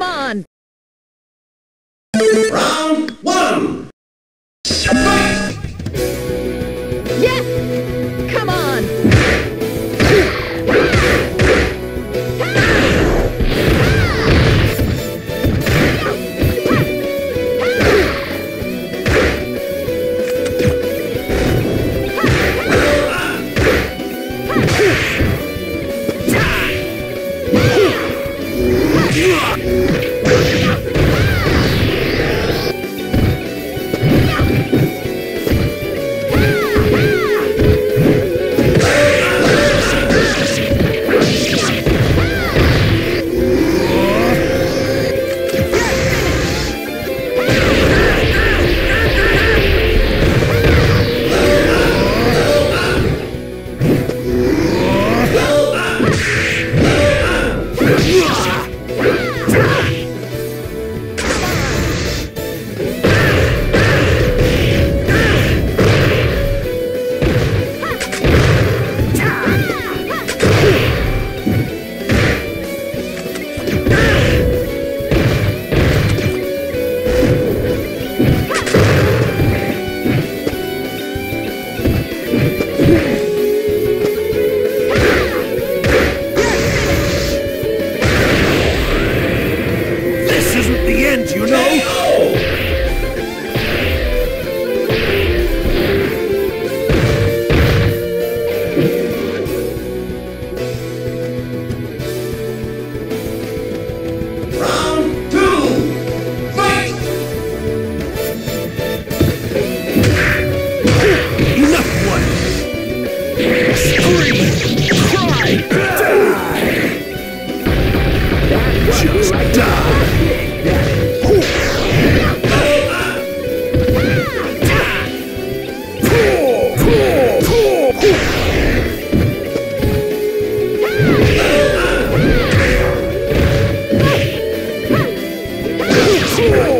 Come on! just die. Cool.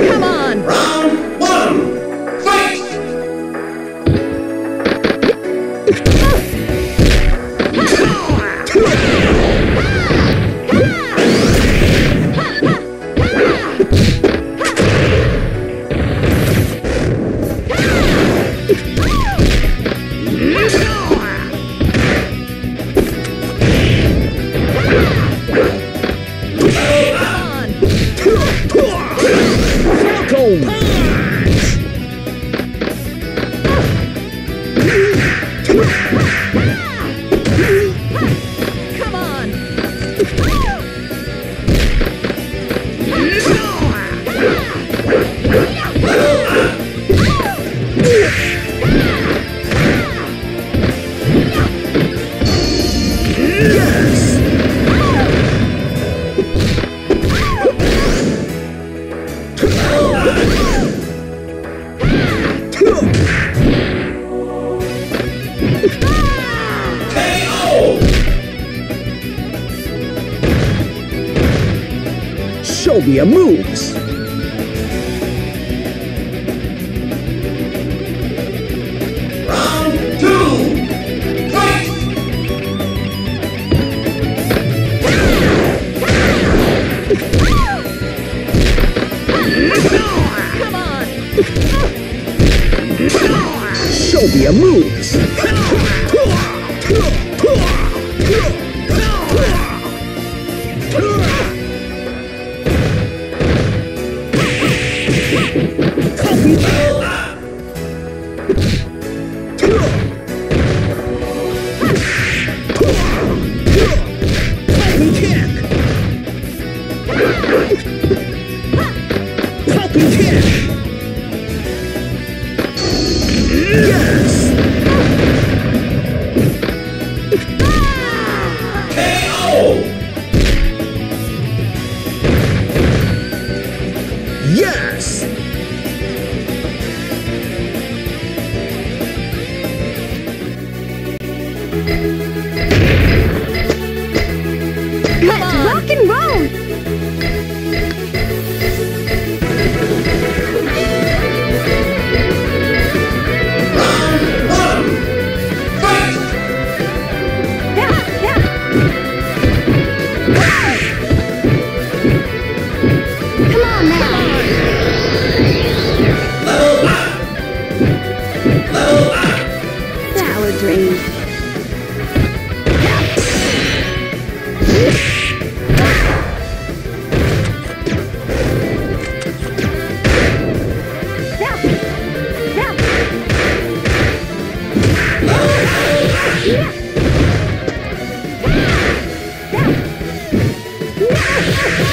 Come on! Me moves! Round two. Fight! Show me your moves! Come on! Let's rock and roll! KO!